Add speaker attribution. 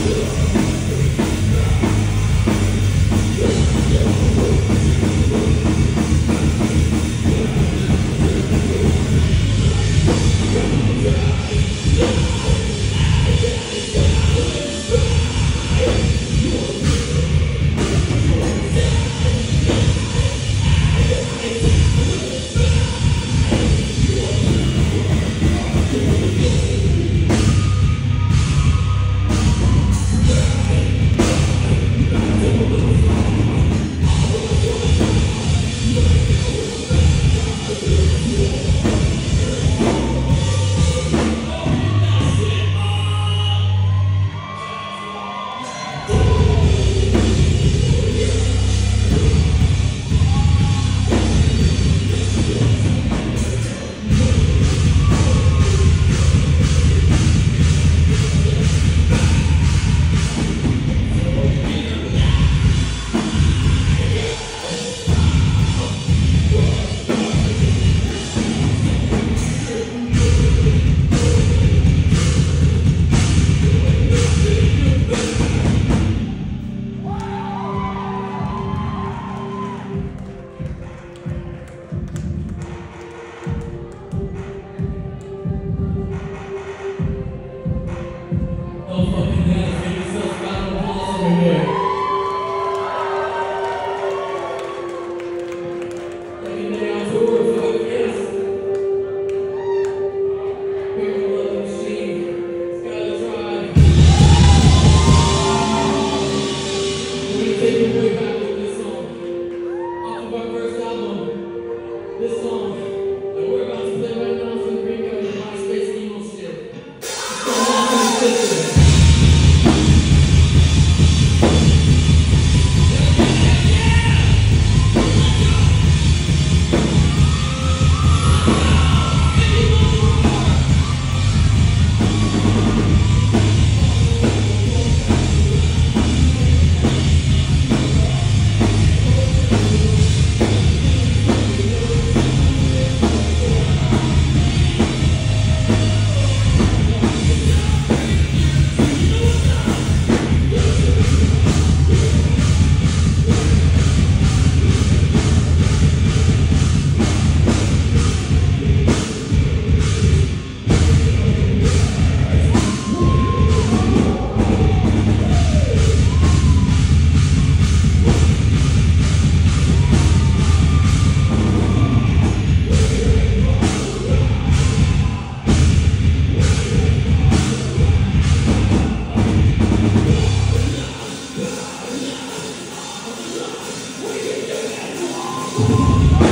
Speaker 1: Música We can do that.